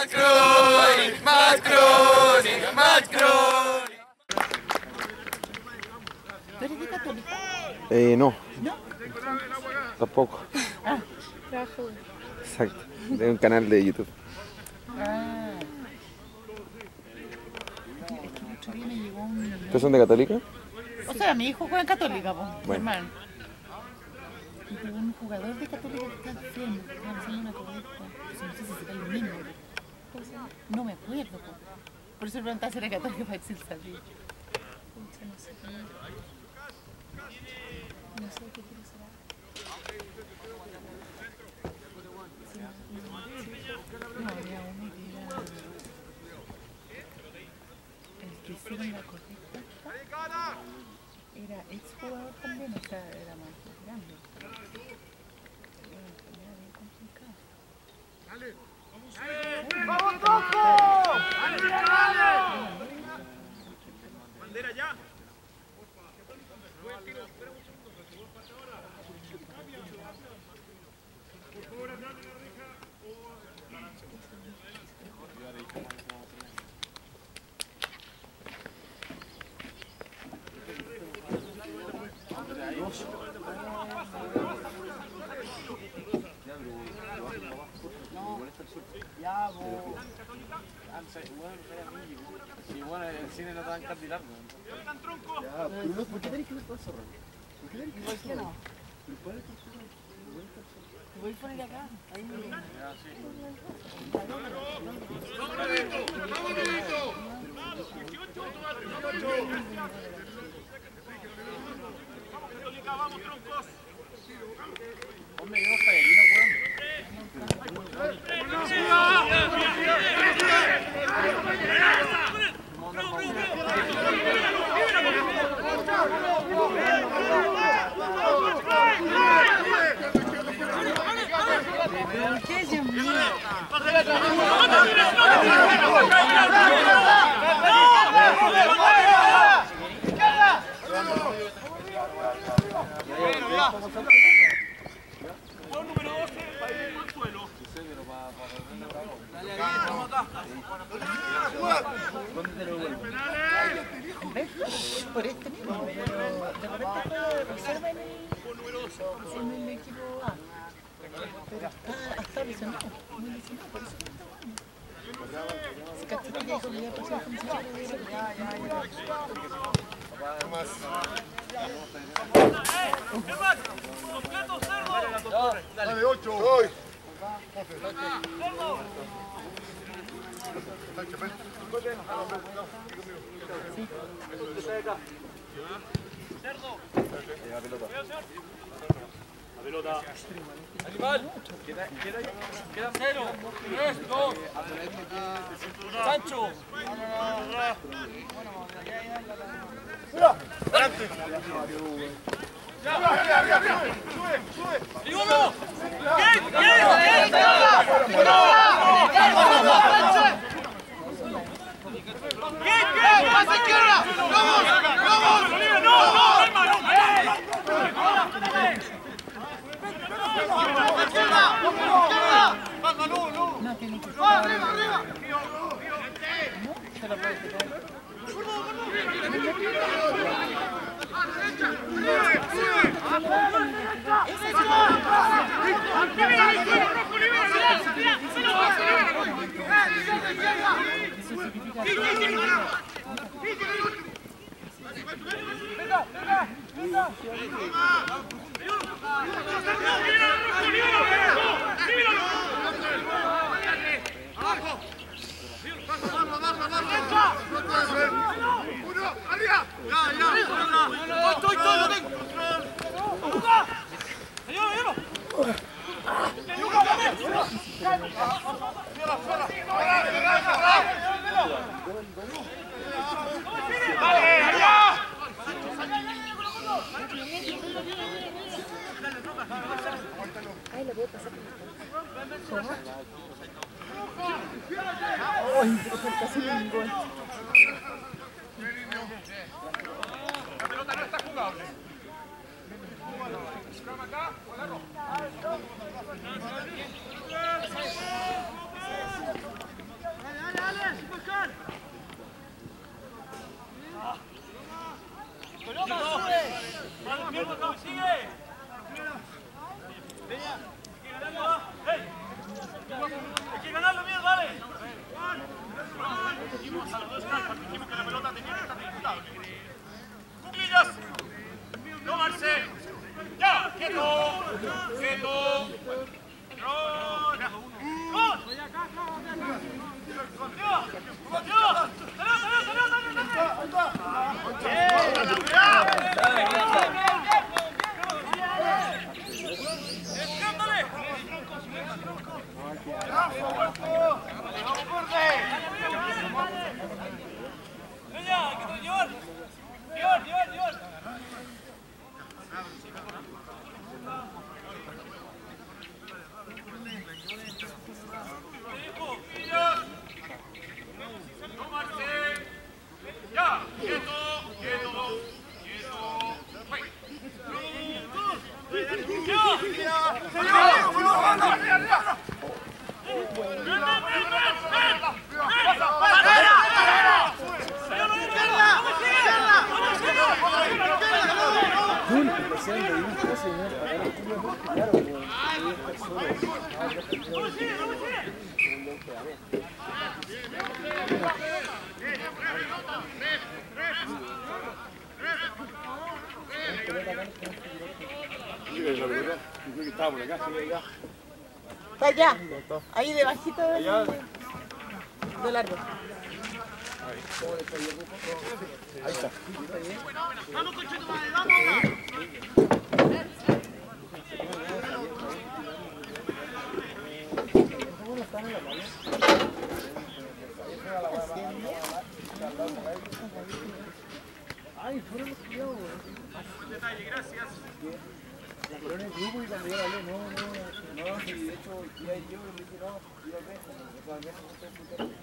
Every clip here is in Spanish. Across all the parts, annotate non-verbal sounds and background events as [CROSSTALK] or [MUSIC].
Macron, Macron, Macron. ¿Tú eres católica? Eh, no, ¿No? tampoco. Ah, trabajo. Exacto. De un canal de YouTube. Ah. Es que el otro día me llegó un... ¿Ustedes son de católica? O sea, mi hijo juega en Católica, pues, Bueno. hermano. Y llegó un jugador de Católica que está enfermo, estaba haciendo una correcta. No sé si será el mismo. No me acuerdo, pues. Por eso preguntaba si era católica para decir. Pucha, no sé qué. No sé qué quiero ser. No, había uno que era el que hicieron la correcta. Era ex jugador también, o sea, era más grande. Era una enfermedad bien complicada. Bandera Komm, komm, komm, komm. Ya, bueno, no sé, a mí, Si bueno, en el cine no te dan candidato. ¿Por qué tenés que ver todo eso, Ron? ¿Por qué tenés que ver todo eso? ¿Pero cuál es tu Te voy a poner acá. Ahí. Vamos, troncos. Hombre, yo Jairino, weón. Juego número 12, Por este mismo, de repente juega reserva en el, el equipo A. Pero está hasta lesionado, muy lesionado, por eso no está jugando. Que había pasado con Chicharo de cerdo. Dale, 8. Voy. La pelota. Animal. Queda cero. Tres, dos. Sancho. ¡Y uno! ¡Bien, bien, bien! ¡Bien, bien! ¡Pasa izquierda! ¡Vamos! ¡Vamos! ¡No, no, hermano! ¡Baja, no, no! No, lo puede tirar. ¡Uno! ¡Arriba! ¡Ya, ya! La pelota no está jugable. Ahí debajito del, del árbol. Ahí está. Ay, fueron los cuidados, La corona del grupo y cuando yo la hablé, no, no, no, si de hecho, iba a ir yo, pero me dije, no, iba a ver, o sea, al menos no estoy escuchando.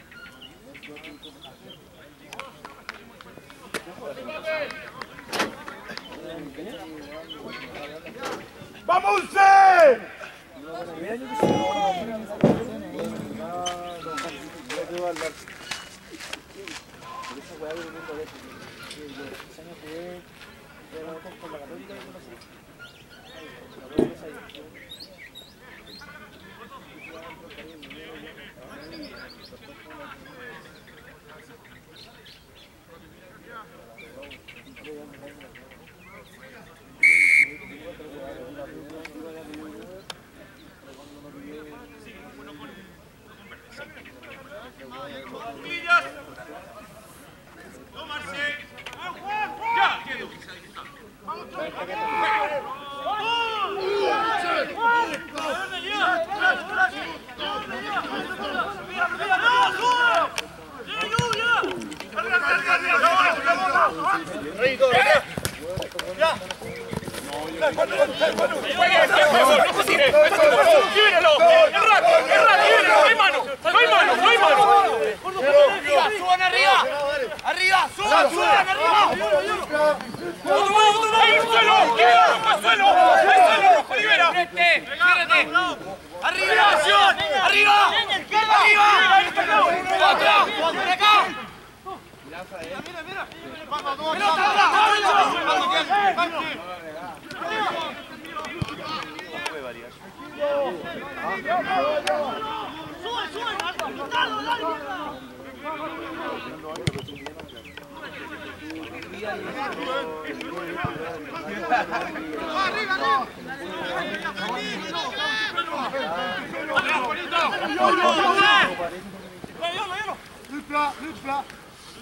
¡Vamos, Zen! ¡Suban arriba! ¡Arriba! ¡Suban, suban! ¡Arriba! ¡Otro más, otro más! ¡Ahí el suelo! ¡Rojo el suelo! ¡El suelo, Rojo Olivera! ¡Fírate! ¡Arriba! ¡Arriba! ¡Arriba! ¡Por acá! ¡Pelota atrás!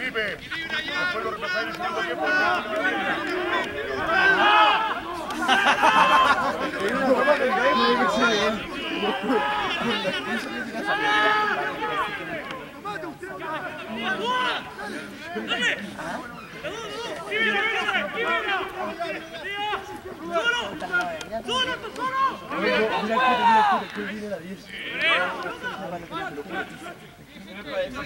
Felipe, después lo repasar en el segundo tiempo. Claro.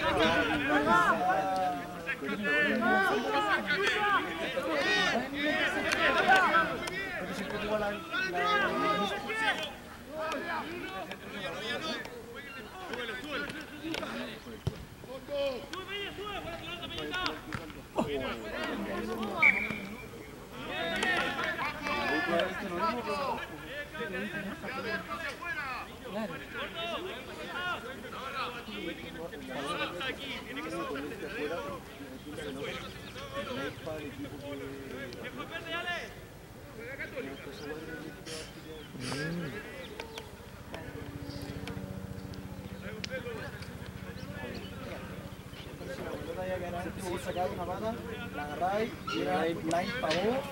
Si vos sacabas una pata, la agarráis y era line para vos,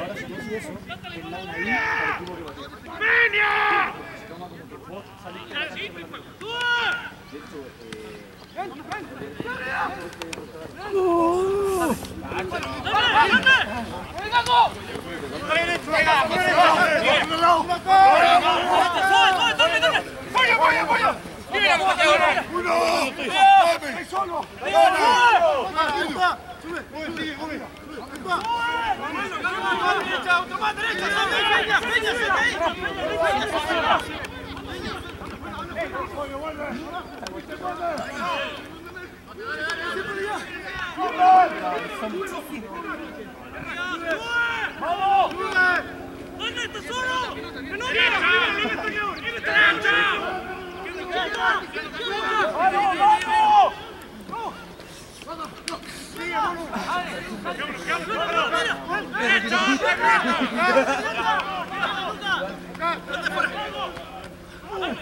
Ahora si vos haces eso, el line ahí para el equipo que patea. ¡Peña! Se toma como que vos salís con la cancha con la pelota. De hecho, eh, ¡Vaya, vaya, ahora.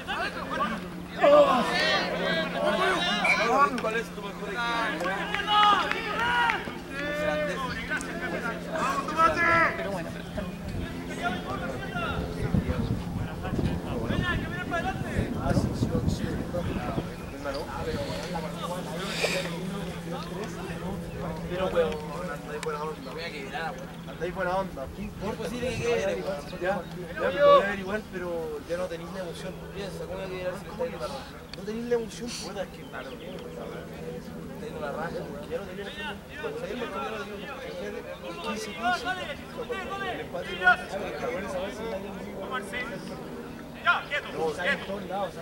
Pero weón, andáis buena onda. Voy a Andáis buena onda. ¿Qué importa? Pues sí, que Ya, ya, pero voy a averiguar, pero ya no tenéis la emoción. Piensa, ¿cómo voy a quedar si le estáis quedando? No tenéis la emoción, puta, es que claro, tengo la raja, porque ya no tenía la emoción. Cuando salí el mercado ya no tenía la emoción. 15, 15. El empate no se cagó en esa vez sin nadie. Ya, quieto. No, lados,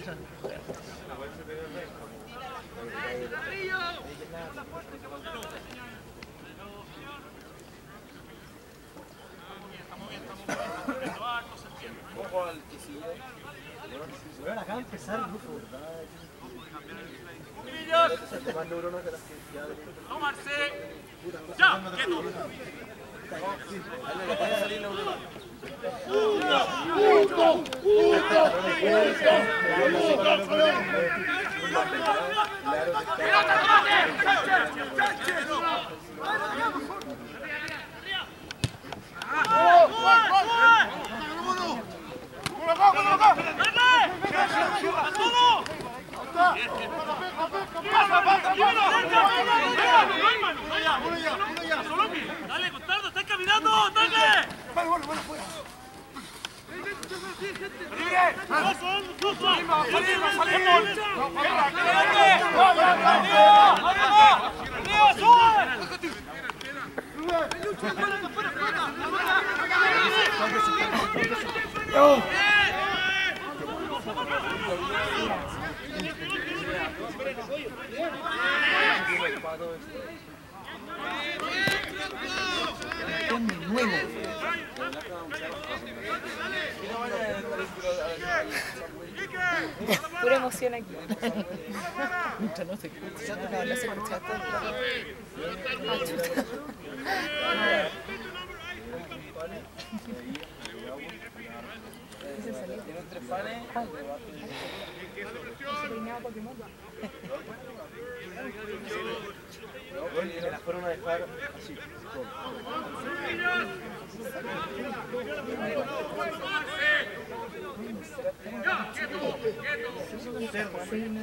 pagar el partido. Ojo al que sigue. Acaba de empezar el grupo. Dale, le puede salir neuronas. Dale, Costardo, estás caminando, dale. nuevo. Pura emoción aquí. Mientras no se escucha, no, no se escucha Ah, chuta. Ese salió. Tienen tres panes. Ese peinado Pokémon. Y me las fueron a dejar así. Sí, no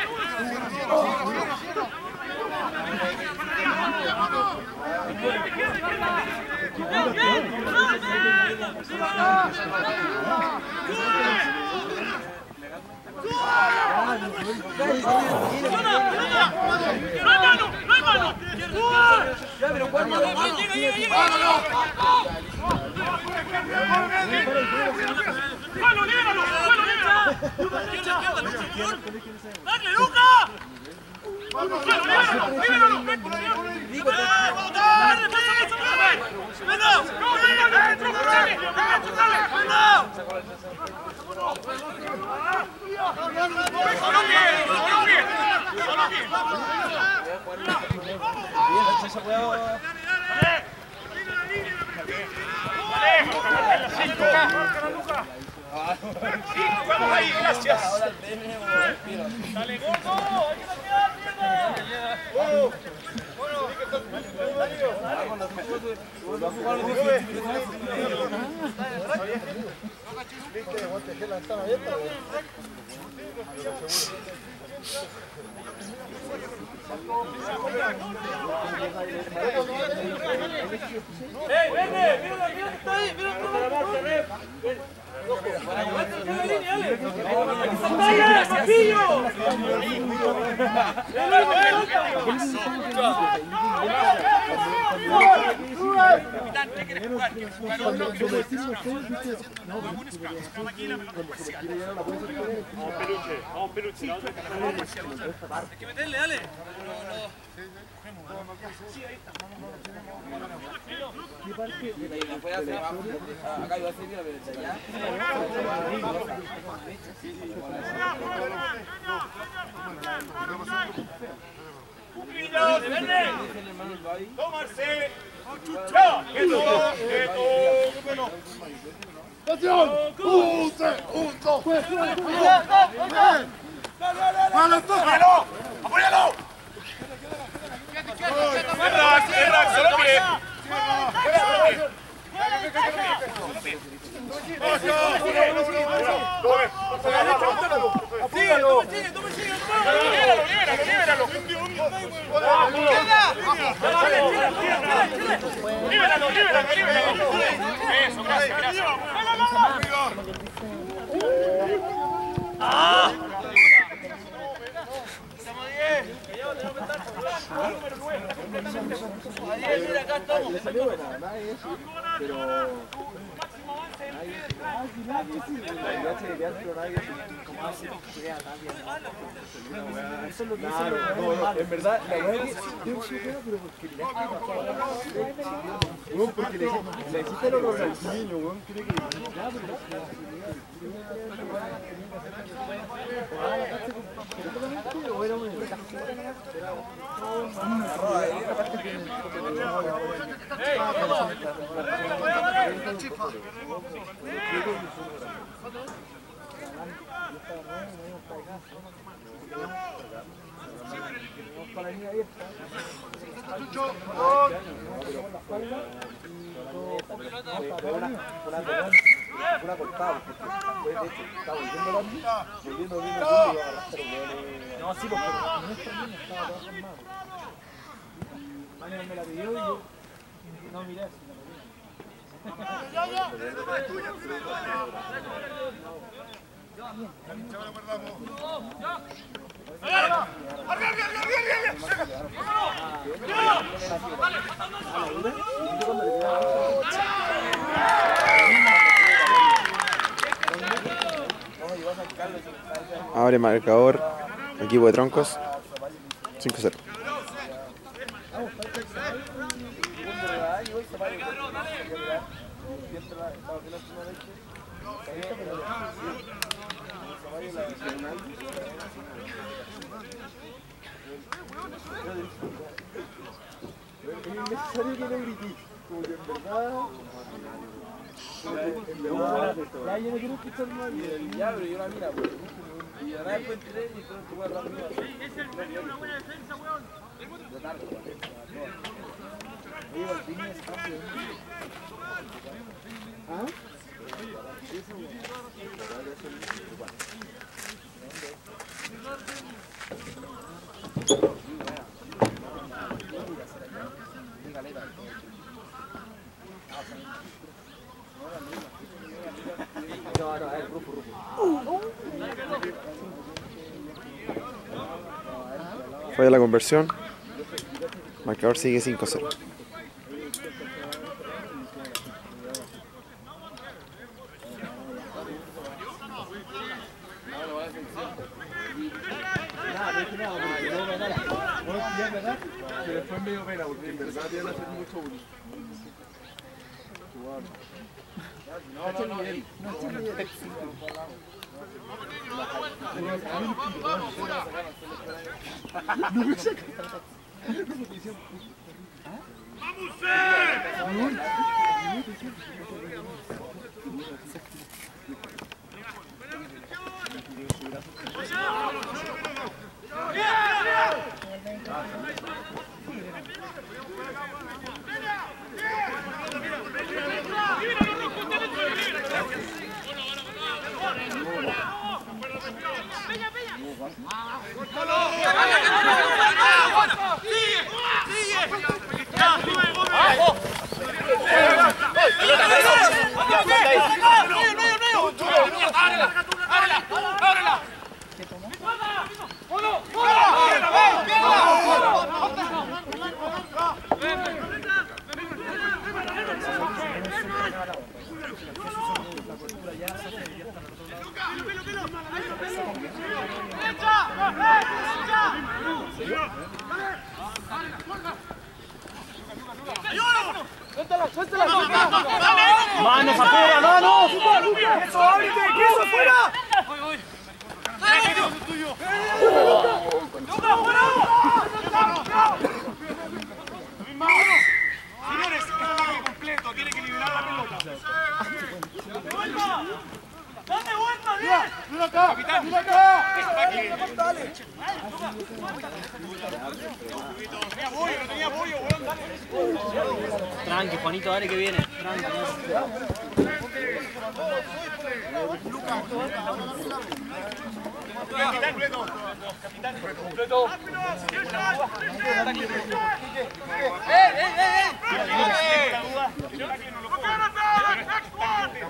¡Dale, Luca! Dale! ¡Dale! ¡Dentro, dale! ¡Venga! ¡Vamos ahí! ¡Gracias! ¡Dale, gordo! ¡Hay que mierda! ¡Ey, verde! ¡Mira, mira que está ahí! ¡Mira que Vamos peluche, vamos peluche. Hay que. Verde. Tomarse. Ya, quieto, quieto. ¡Apóyalo! ¡Errax, Errax, solo pie! Síguelo, sigue, tú me sigues, tú me ¡Libéralo, libéralo, libéralo! ¡Libéralo, En verdad, la ya, pero una cortada, porque fue de hecho, estaba volviendo la mía, volviendo bien y iba a agarrar, pero weón, eh, No, sí, porque no está bien, estaba todo armado. Daniel me la pidió y yo no miré así. Abre marcador. Equipo de troncos. 5-0. Es innecesario que le grité. Como que en verdad. Ya, yo pero yo la mira, pues. Y ahora después entré y entonces tu weón rápido. Falla la conversión. Marcador sigue 5-0.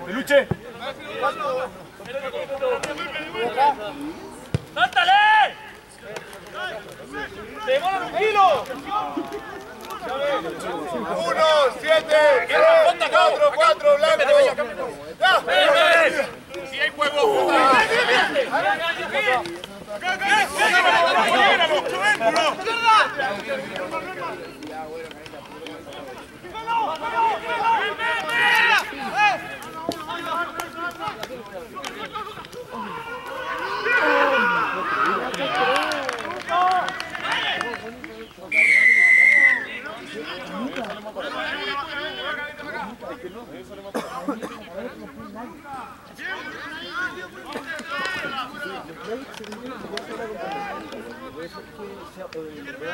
¡Peluche! ¡Sáltale! ¡Te demoran un kilo! Uno, siete, tres, cuatro, cuatro, blanco. Ya. Si hay juego.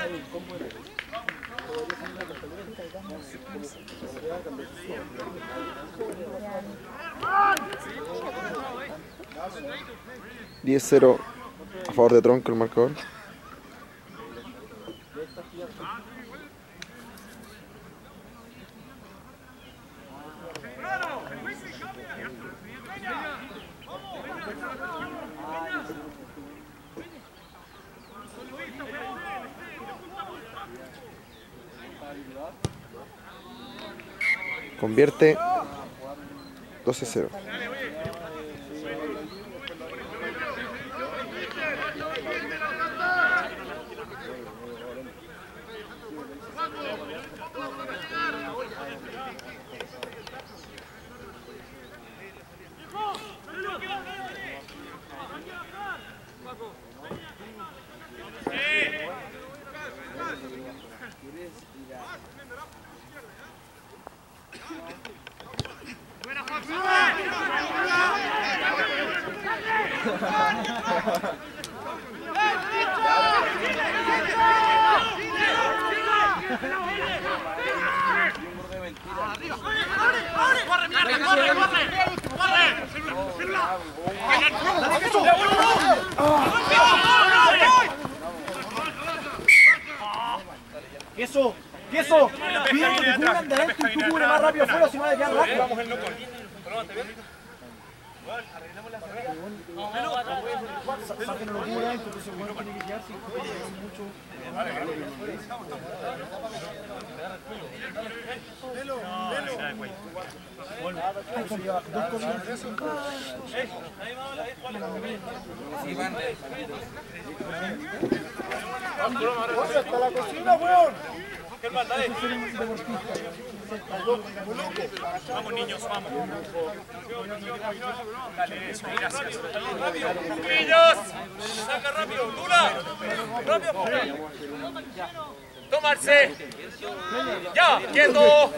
Diez 10-0 a favor de Tronco el marcador. Convierte 12-0. Eso, eso. Pide que te cubran de adentro y tú cubre más rápido afuera, si no va a quedar rápido. Vamos el loco. Para que no lo cubra adentro, entonces bueno tiene que quedarse mucho. Comidas. ¡Hasta la cocina! Vamos niños, vamos. Dale. Niños, saca rápido. Rápido. Tomarse. Ya, quieto.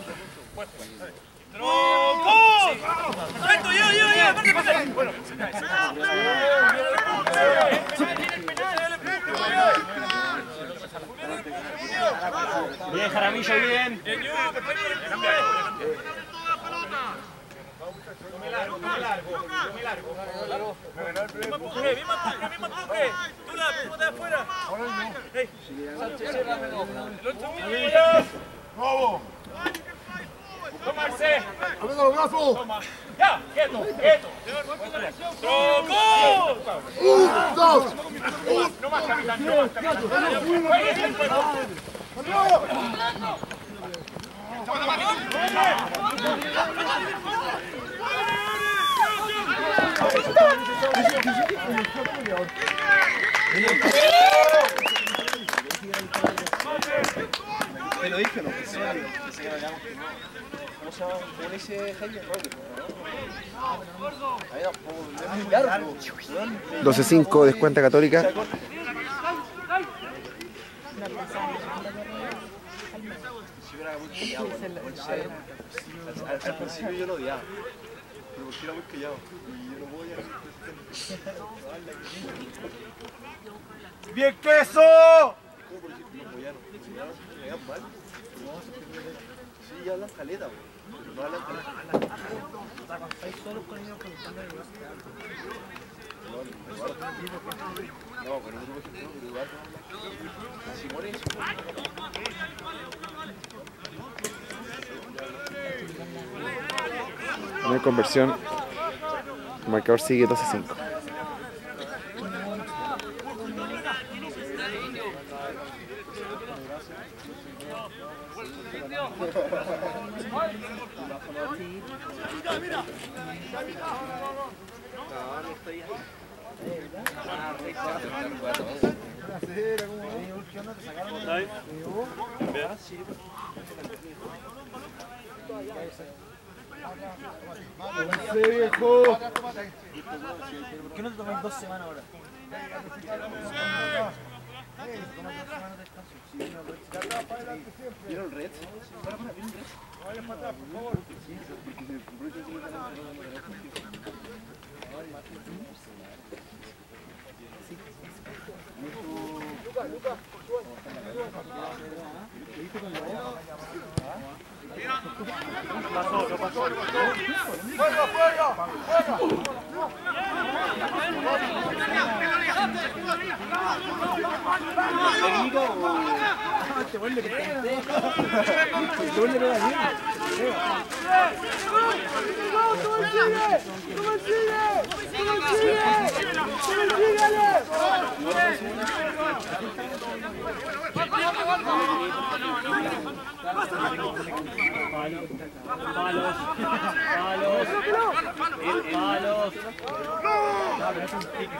Bien, Jaramillo, bien. Mismo empuje, mismo empuje, mismo empuje. Lula, ponte afuera. Ey. El otro mismo ya. ¡Vamos! Tomarse. ¡Aprieta los brazos! Toma. Ya, quieto, quieto. ¡Tronco! ¡Un, dos! No más capitán, no más capitán. Te lo dije, no, que que que no. ¿Cómo se llama? ¿Cómo. 12-5, descuenta Católica. Si hubiera muy callado, weón, en serio. Al, principio yo lo odiaba, pero porque era muy callado. Y yo no podía ¡Bien, queso! Se. Sí, ya hablan caleta, weón. Hay conversión. El marcador sigue 12-5. ¡Sí, viejo! ¿Por qué no te tomáis dos semanas ahora? ¿Vieron el red? Para, para, ¿vieron el red? Te vuelve que te Te vuelve que te Palos. Palos. Palos. Palos. No, pero es un pique.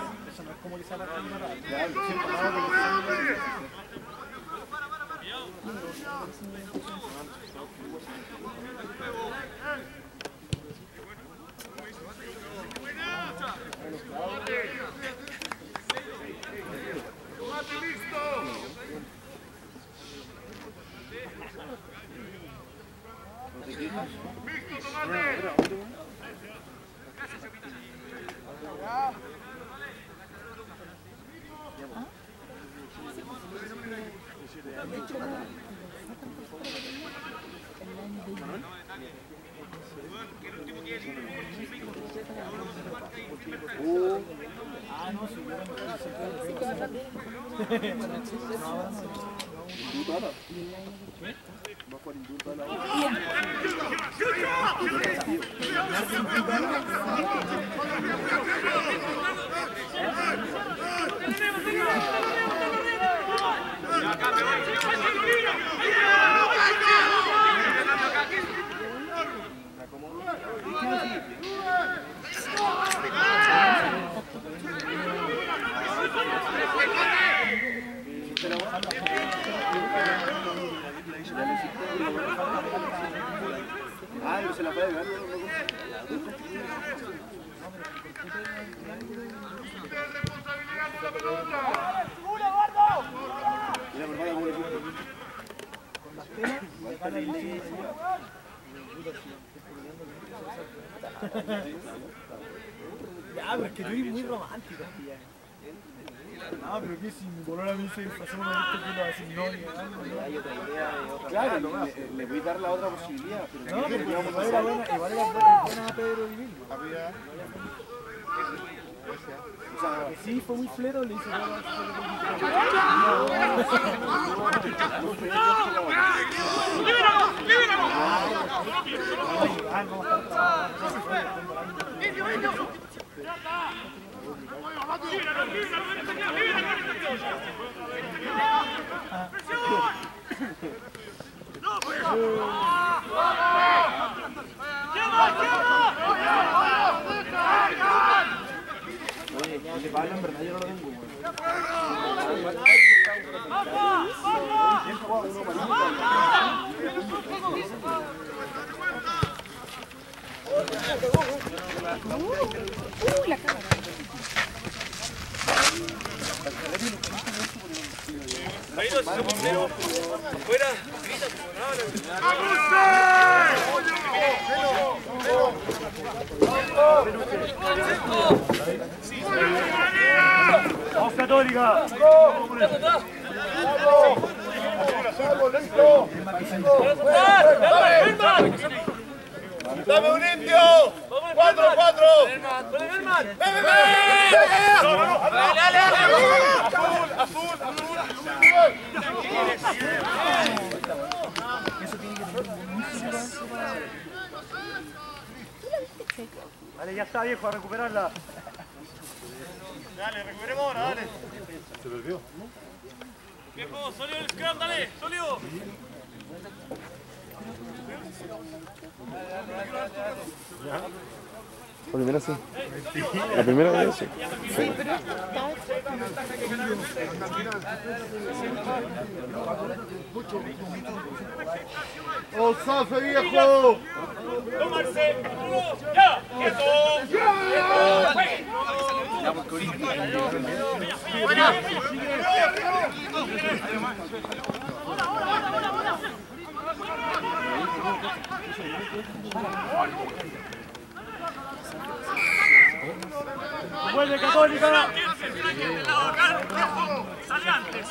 Eso no es como que se aparta una rata. Claro, siempre no, porque Ah, pero se la puede ver, no, no, Mira, por favor, cómo le fue. Ya, pero es que tú eres muy romántico. Ah, pero que si mi color a mí se disfrazó con esto que lo hace no, ni nada, Claro, le, le voy a dar la otra posibilidad, pero No, ¿qué pero vamos a igual era buena, igual era buena, buena Pedro Vivil. O sea, Que sí, fue muy flero, le hizo. Ah, no, ese palo en verdad yo no lo tengo, güey. Uh, la cámara. Católica! ¡Dame un indio! ¡Cuatro, cuatro! Vale, ya está, viejo, a recuperarla. Dale, recuperemos ahora, dale. Viejo, sólido el scrum, dale, sólido. La primera sí. La primera vez sí. Sí, pero está ¡Osafe, viejo! Tomarse, ya, quieto. Lado acá, rojo, sale antes.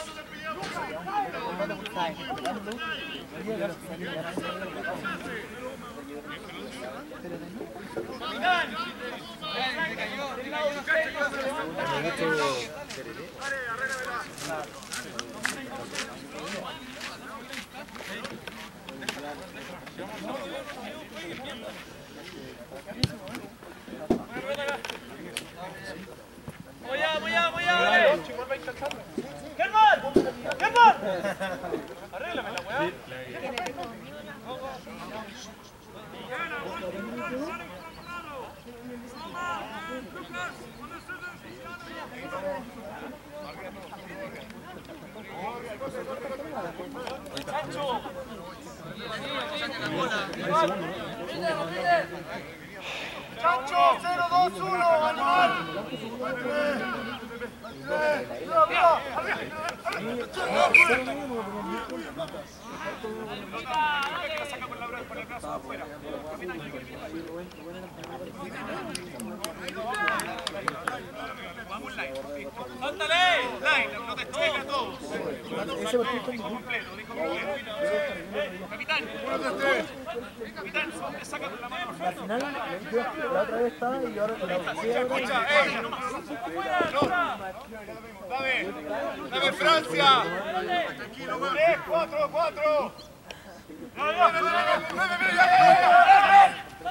Voy a, voy a, voy la. Chancho, 0-2-1, animal. ¡Ándale! ¡Line! ¡La pelota es chueca a todos! Dijo completo, dijo completo. Eh, Capitán, capitán, ¿dónde saca con la mano? Al final, la otra vez estaba y ahora la Escucha, escucha, ¡eh! No. Dame, dame Francia. 3, 4, 4.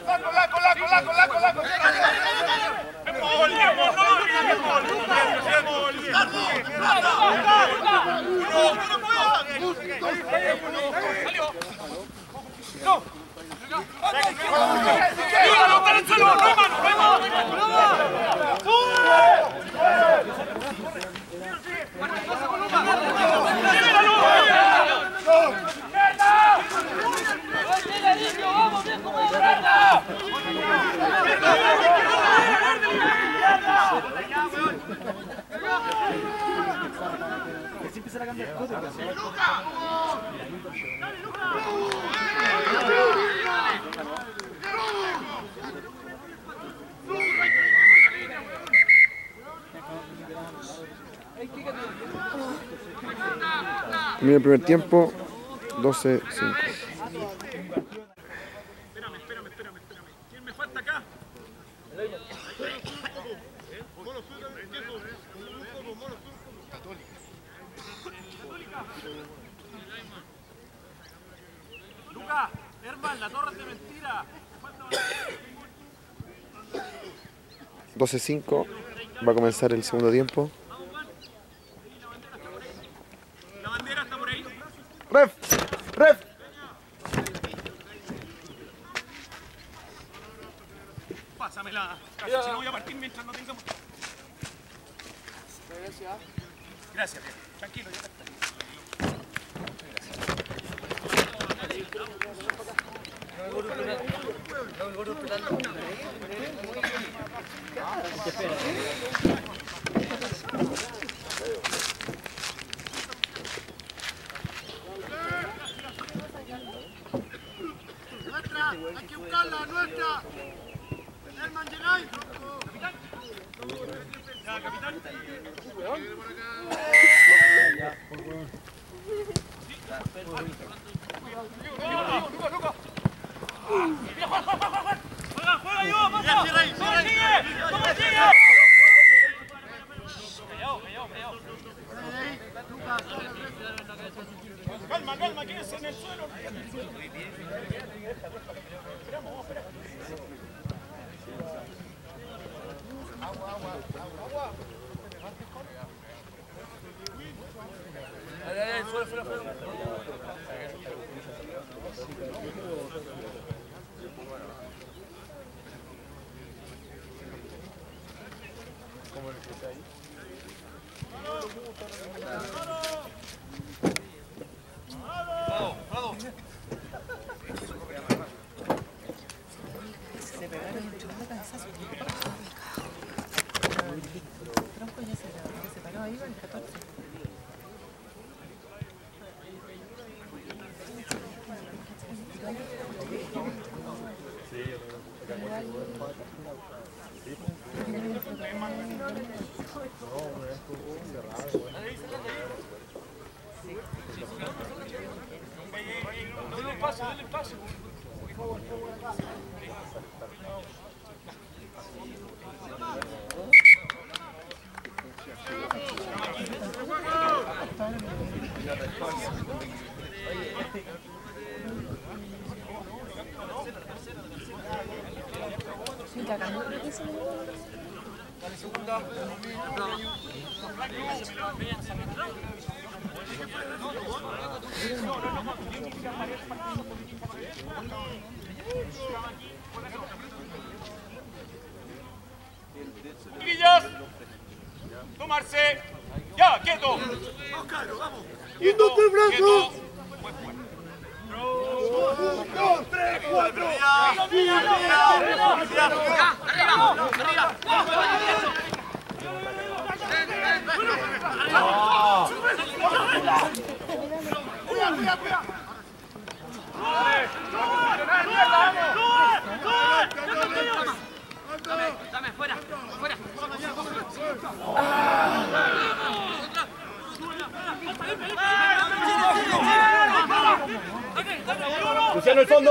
Laco, laco, laco, laco, laco, laco. ¡Gol, Diego! ¡No! ¡No! ¡No, mano! ¡No, mano! que se empiezan a cambiar cosas. Termina el primer tiempo, 12-5. Espérame, espérame, espérame, espérame. ¿Quién me falta acá? Lucas, Herman, la torre de mentira. 12-5. Va a comenzar el segundo tiempo. Ya, quieto. Quieto, quieto. Luciano, el fondo.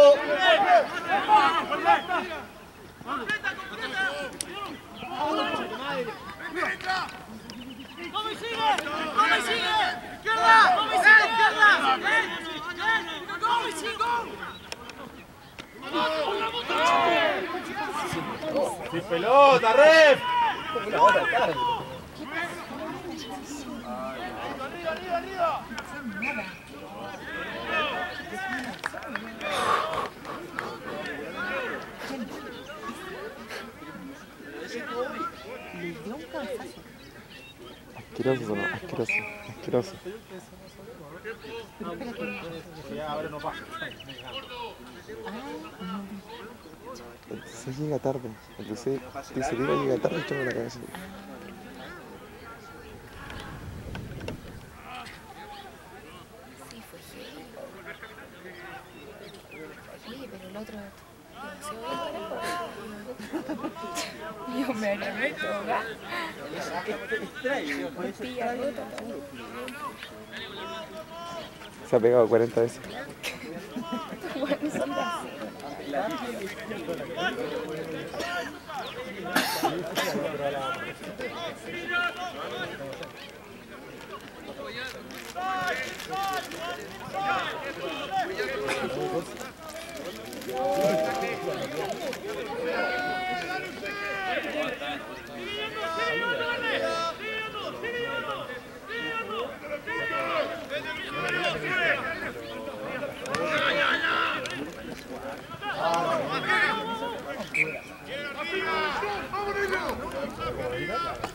Sin pelota, ref. Le dio un cabezazo. Asqueroso, no, asqueroso, asqueroso. Ya, ahora no pasa. El TC llega tarde. TC dice que llega tarde choca la cabeza. Yo me. Se ha pegado 40 veces. Yeah.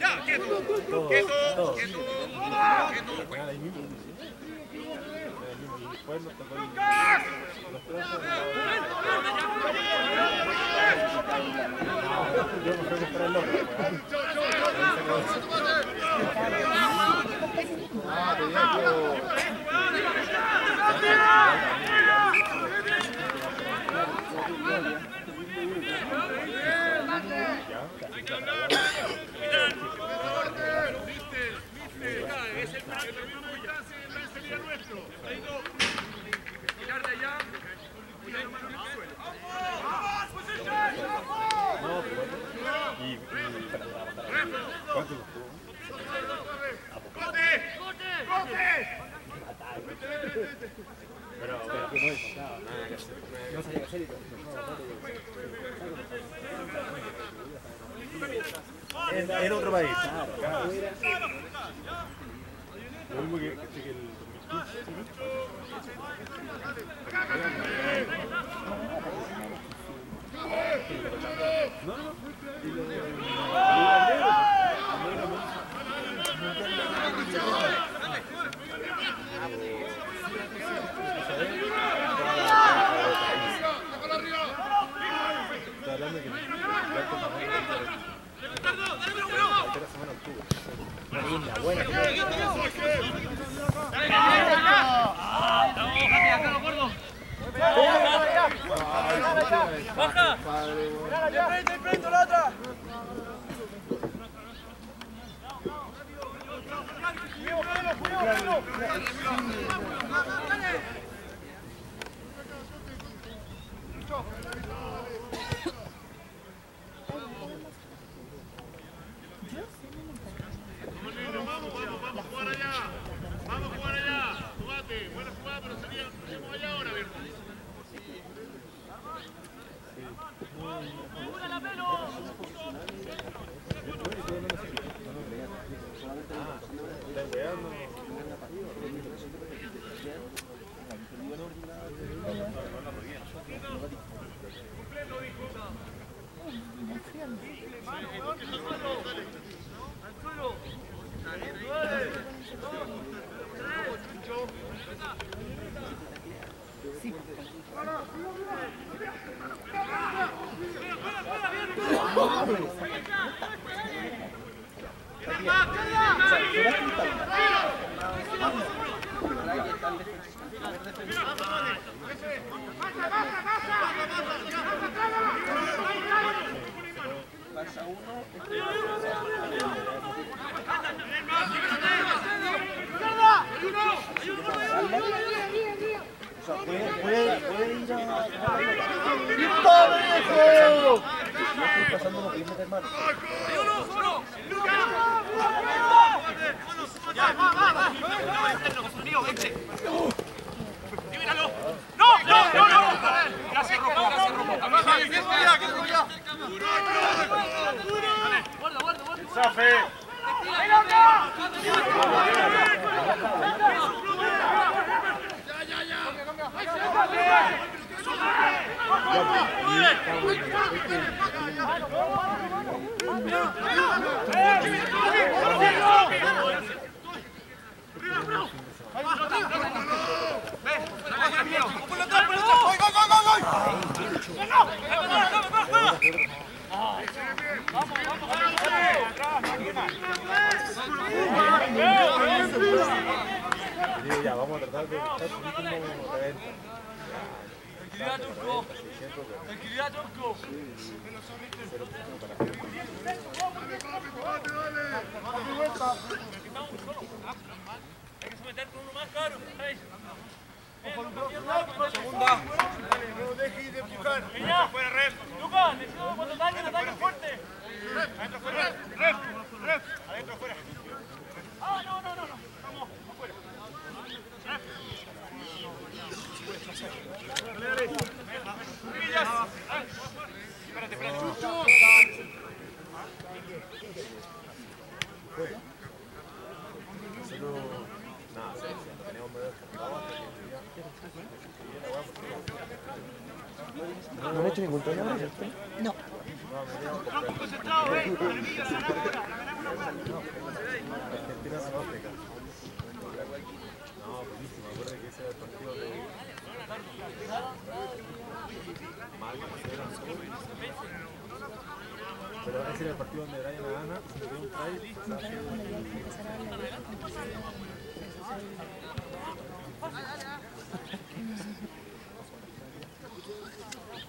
Ya, quieto. Quieto, quieto. Quieto, pues. Y. Y En, en otro país. Claro, claro. Lo mismo que, que el Bueno. ¡Baja! Ganamos la Argentina Sudáfrica. No, buenísimo, acuérdate [LAUGHS] que ese era el partido de. Pero ese era el partido donde Brian Adana se dio un try, pasaje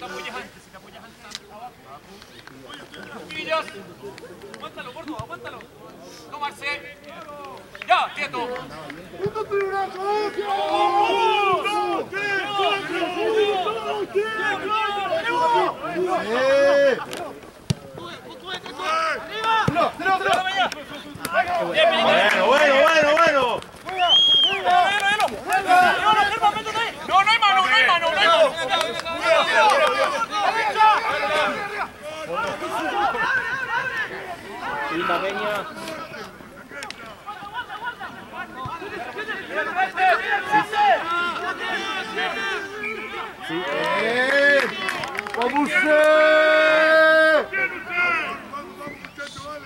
te apoyas antes, si te apoyas antes. Cubillas. Aguántalo, gordo, aguántalo. No, Marce. Ya, quieto. Bueno, bueno, bueno, bueno. No, no hay mano, no hay mano, no hay mano. Isla Peña.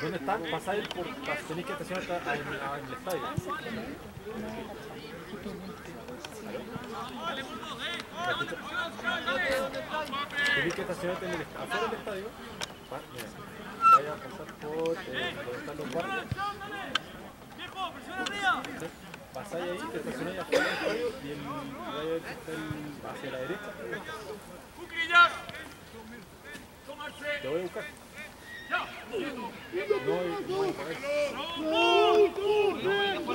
¿Dónde están? Pasáis por. Tenéis que estacionar al al estadio. Tenéis que estacionarte en el est- afuera del estadio. Vaya a pasar por eh, donde están los guardias. Viejo, presiona arriba. Pasáis ahí, te estacionáis afuera del estadio y el está el- hacia la derecha. Te voy a buscar. Ya. No, y- no, por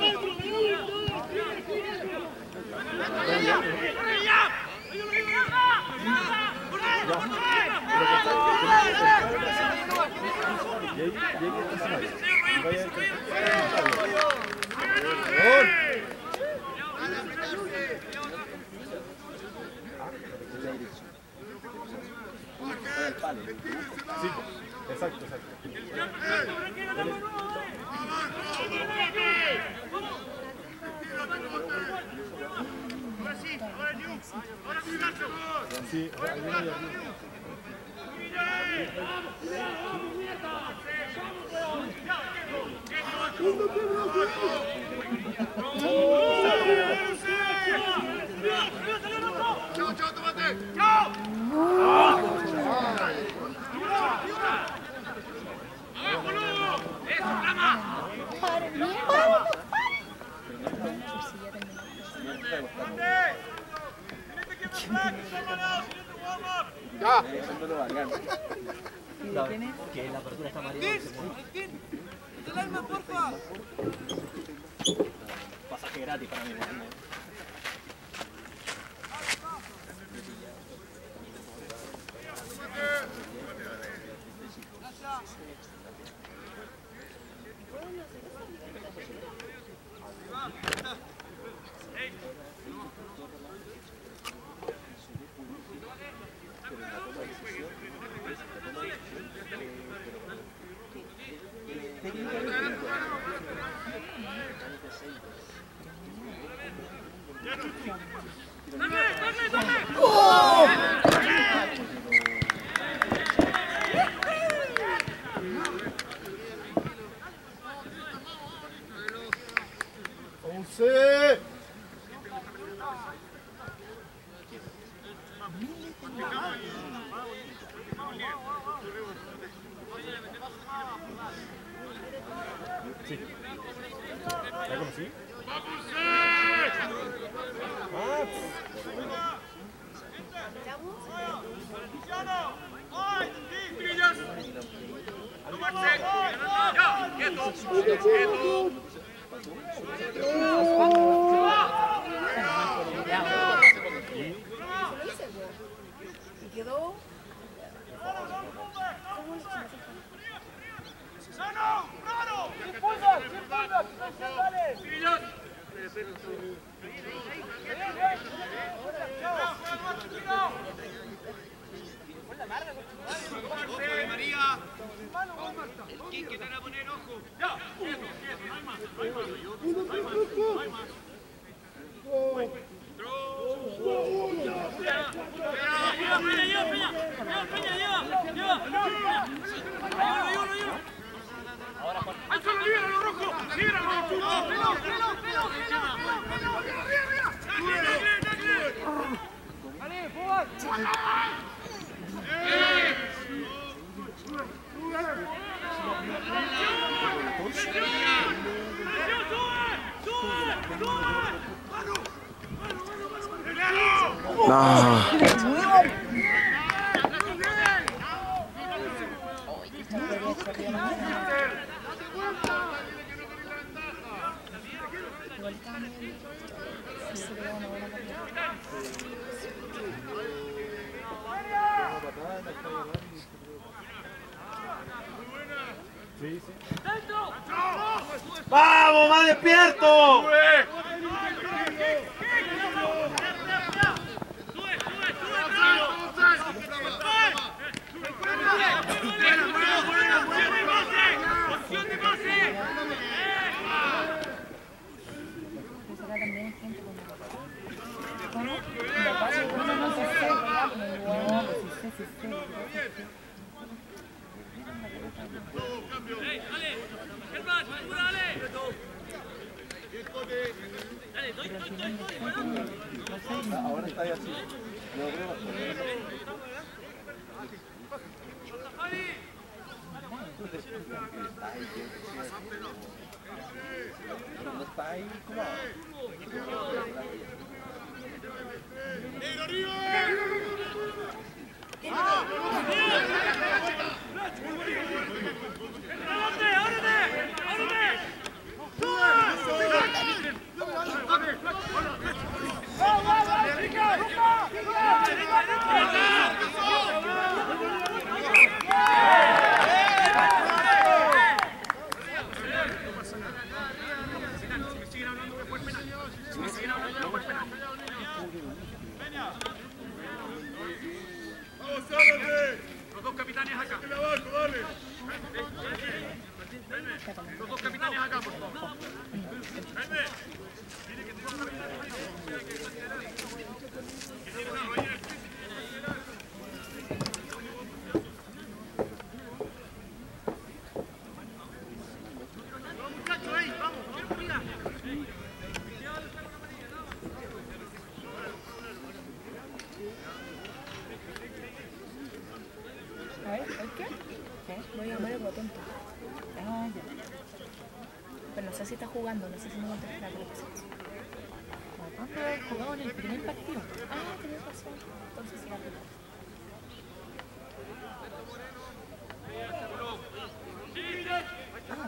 Exacto, exacto. Gracias 아. ¡Vamos, más despierto! Ahora está ahí así. Lo veo. No está ahí como. Arriba! Go, go, go!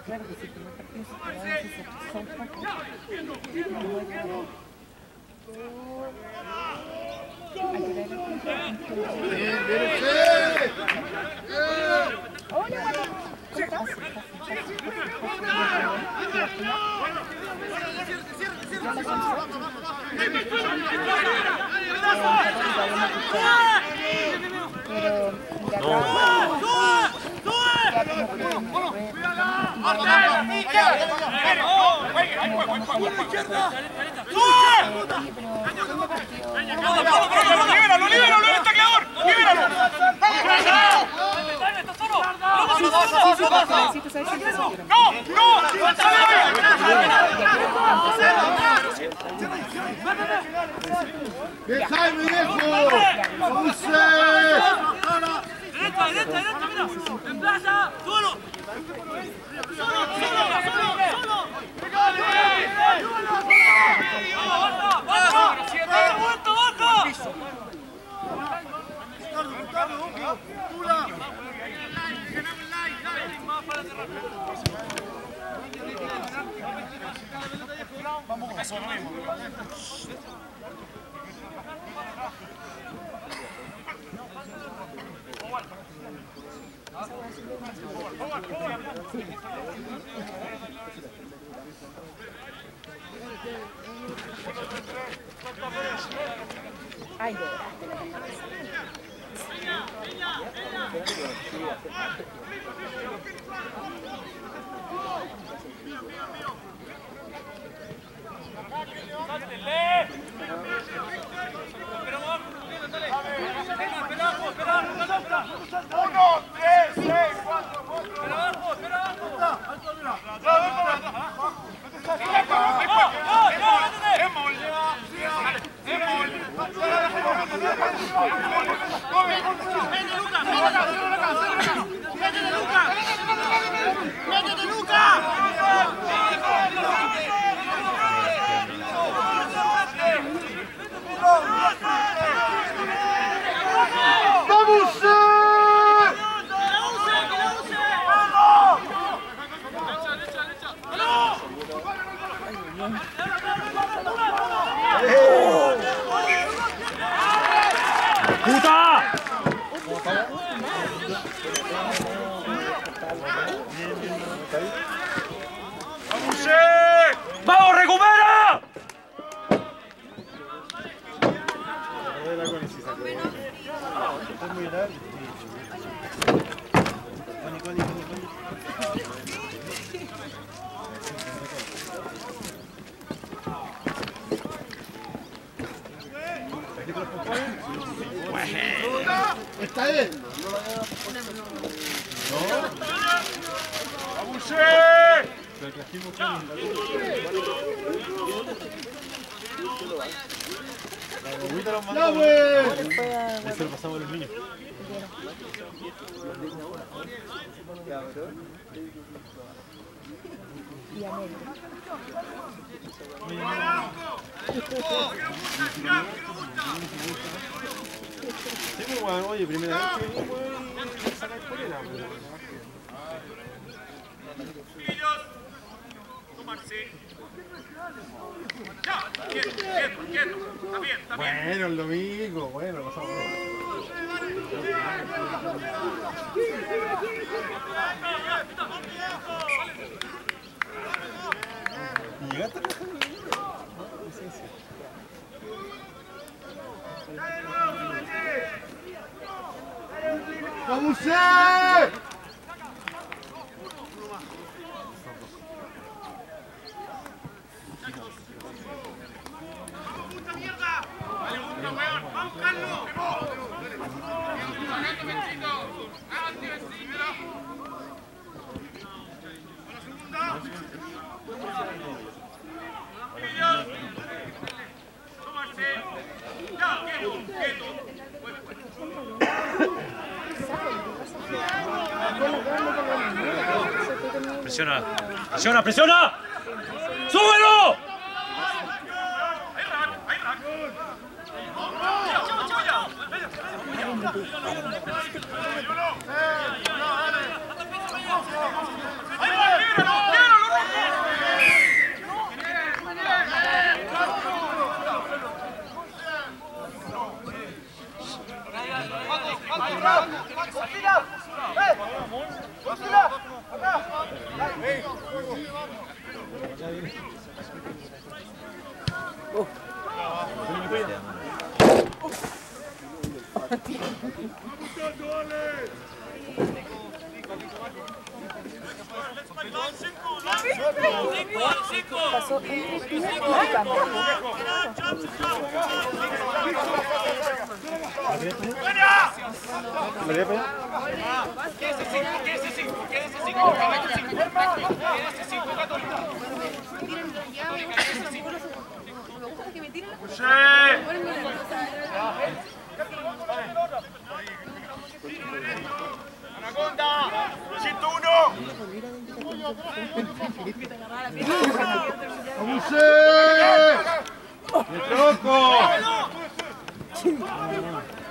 Ver el punto. Bien, bien usted. Hola. ¿Cómo estás? Pero Bien, Jaime, viejo. Puse. ¡Derecha, derecha, derecha, mira! ¡En plaza! ¡Solo! ¡Solo, solo, solo! ¡Baja, baja! ¡Baja, baja, baja! Ay, de verdad. ¡Vamos, recupera! Está él. ¡Ya, pues! Eso lo pasamos a los niños. Y a. Sí, pues, oye, primera vez que sacar polera, weón. Chiquillos, tomarse. Ya, quieto, quieto, quieto. Está bien, está bien. Bueno, el domingo, bueno, lo pasamos bien. ¿Y llegaste a licencia. Presiona, presiona, presiona. ¡Súbelo! やった! Pasó entre y cámara. Quédese cinco, quédese cinco, quédese cinco,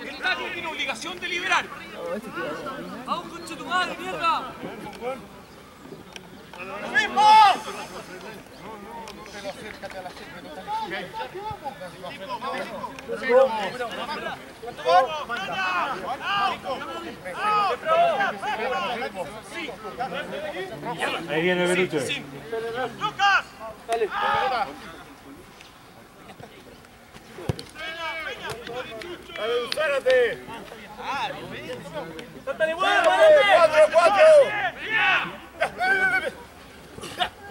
El tackle tiene obligación de liberar. ¡Vamos, concha tu madre, mierda! ¡Lo mismo! Ahí viene Beluche. ¡Lucas! ¡Cuatro, cuatro! ¡Libera! ¡Libera, rojo! ¡Libera, rojo!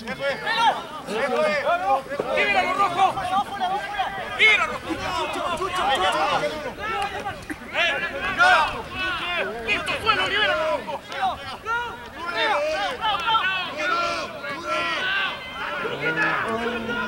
¡Libéralo, rojo! ¡Libéralo, rojo! ¡Listo, suelo, libéralo, rojo! ¡Duro! ¡Duro! ¡Duro!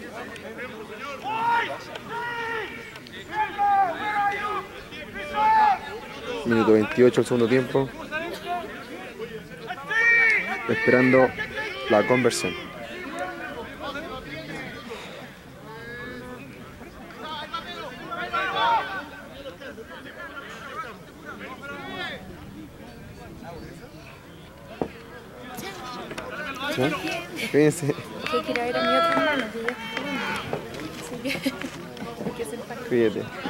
Minuto 28 el segundo tiempo. Esperando la conversión. ¿Sí? Fíjense, Yo quiero ir a mi otro hermano, que ya está jugando.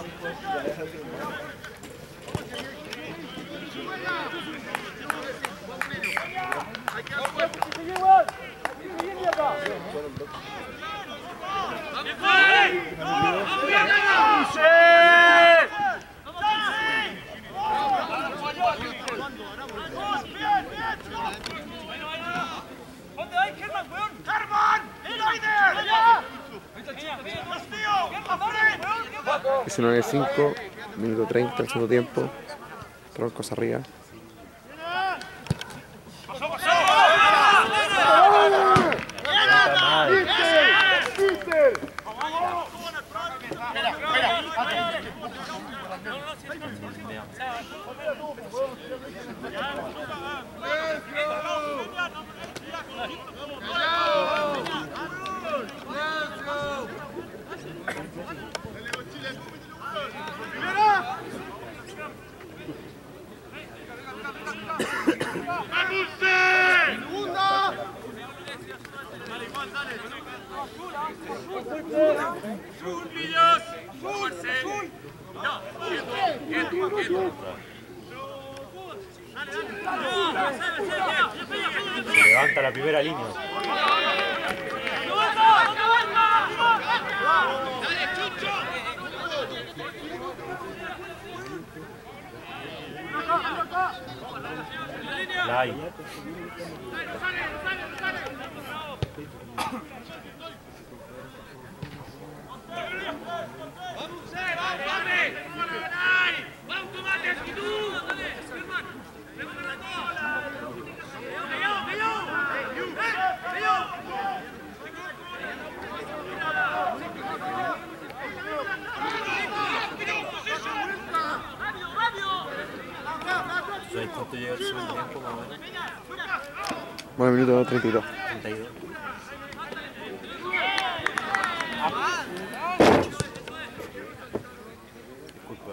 Así que hay que ser parte. fíjate. ¿Dónde hay Germán, weón? ¡Germán! ¡Líder! ¡Germán! 19-5, minuto 30 el segundo tiempo. Troncos arriba. ¡Niños! ¡Súbanse! ¡Ya! ¡Quieto! ¡Quieto! ¡Quieto! Levanta la primera línea. La hay. ¡Vamos, tomate actitud! ¡Germán! ¡Levanta la cola! ¡Callao, callao! ¡Eh! ¡Callao! ¡Rápido, rápido! ¿Sabes cuánto llega el segundo tiempo más o menos? Bueno, minuto 32. 32. Disculpa.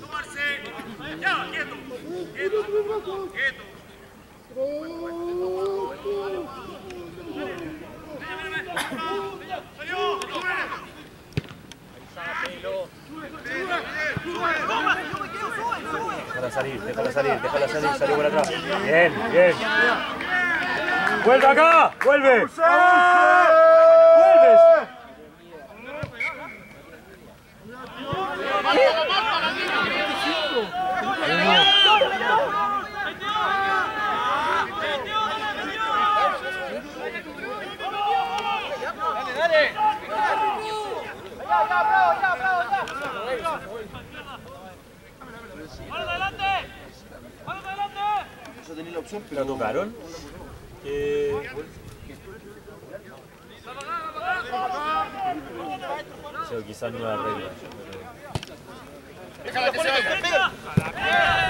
¡Tomarse! ¡Ya! ¡Quieto! ¡Quieto! ¡Quieto! ¡Salió! Déjala salir, déjala salir, déjala salir, salió por atrás. Bien, bien. ¡Vuelve acá! ¡Vuelve! ¡Vuelves! ¡Para adelante! ¡Para adelante! Tenía la opción, ¿La pero tocaron? Eh, quizás no la regla. ¡Déjala que se vaya!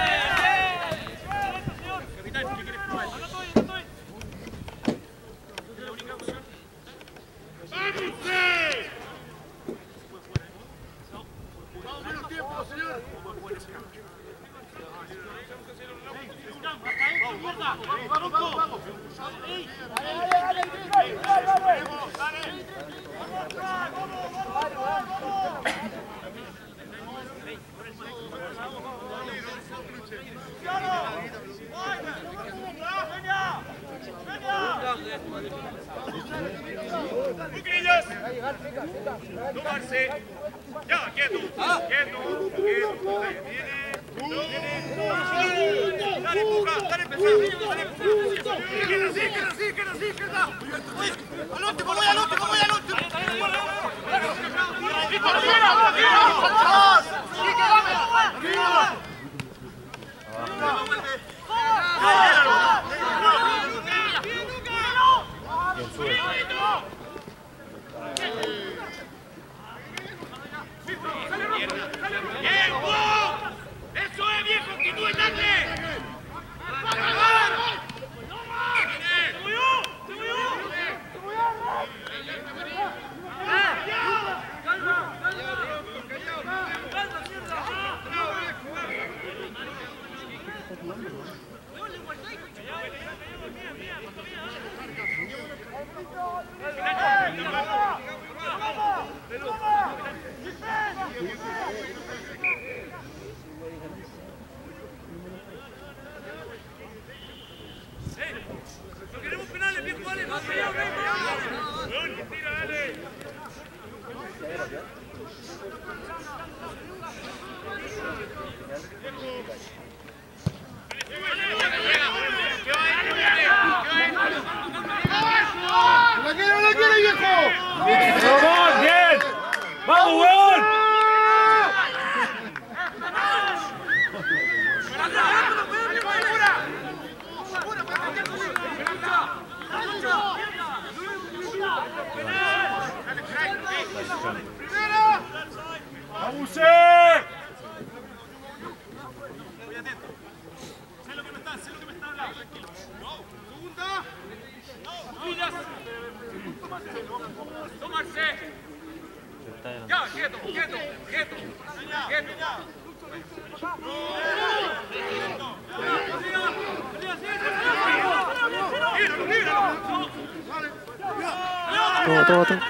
Toma, toma, toma.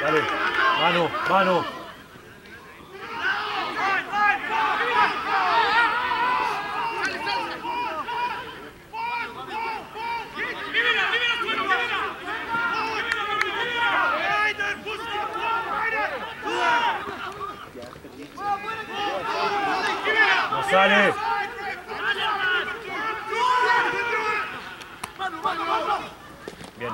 Dale, mano, mano. No sale. Bien.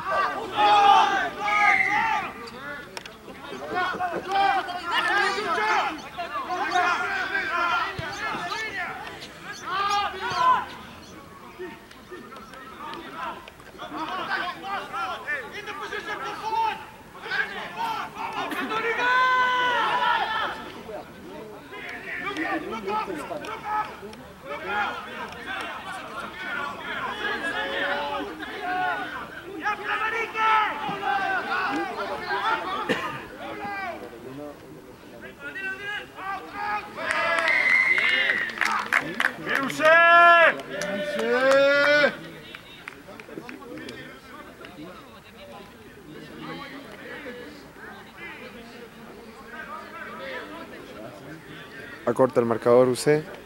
Acorta el marcador UC.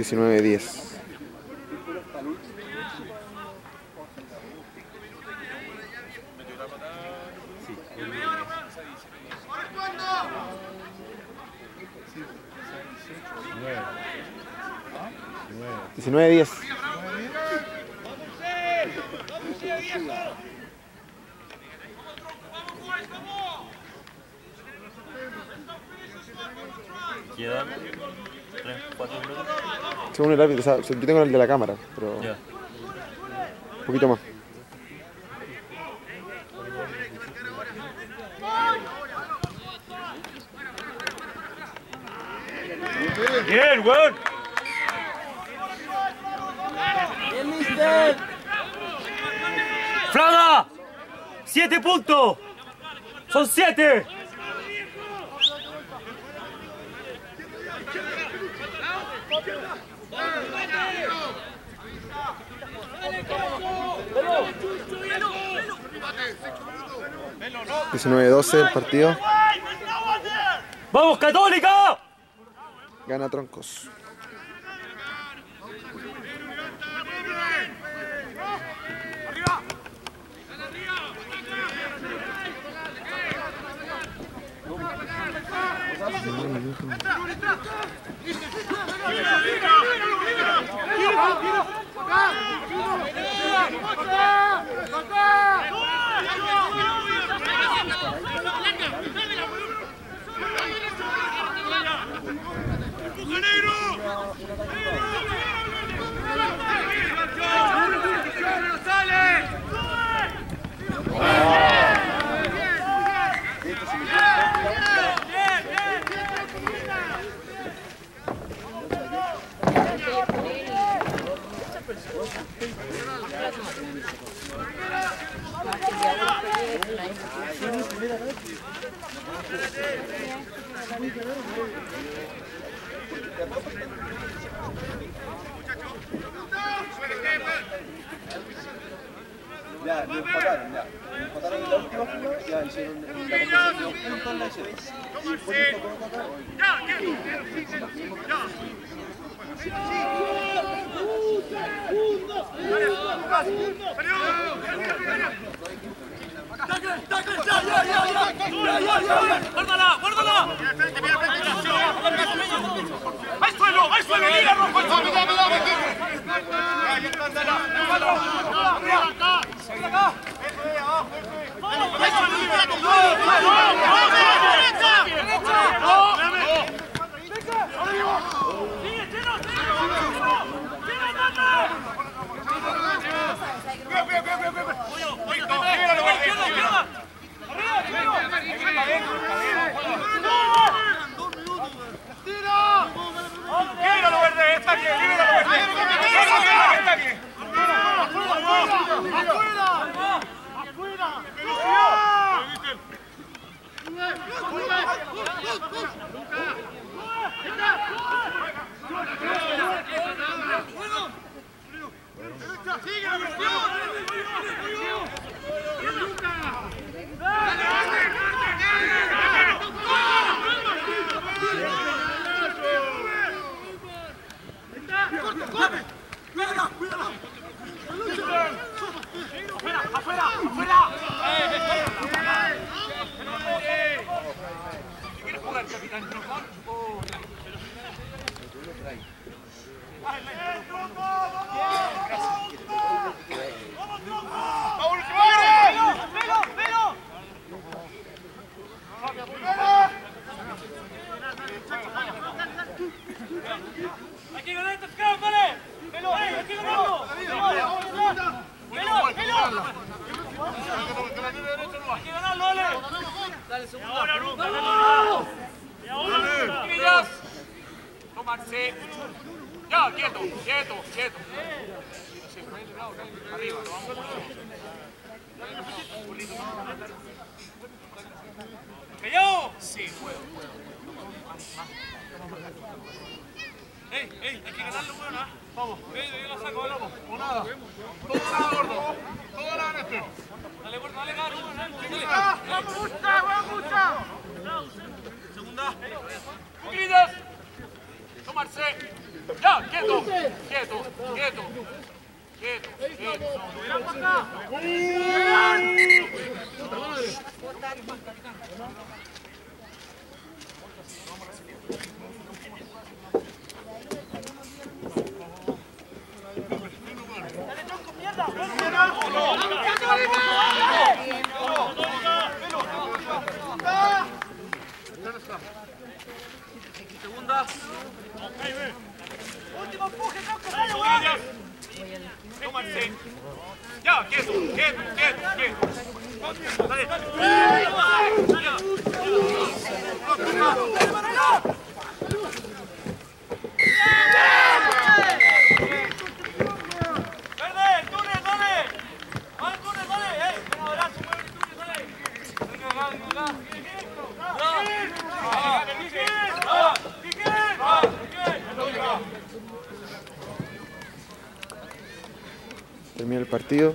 19-10. Diecinueve diez. Según el árbitro, o sea, yo tengo el de la cámara, pero un poquito más. Bien, weón. Fraga. Siete puntos. Son siete. 19-12 el partido. ¡Vamos, Católica! Gana Troncos. ¡Sale! ¡Sale! Ya, lo empataron, ya. Lo empataron en la última jugada, ya hicieron la compensación juntos la hicieron. Y por eso pueden atacar. ¡Guárdala! ¡Está aquí! ¡Libéralo, verde! ¡Está aquí! tío.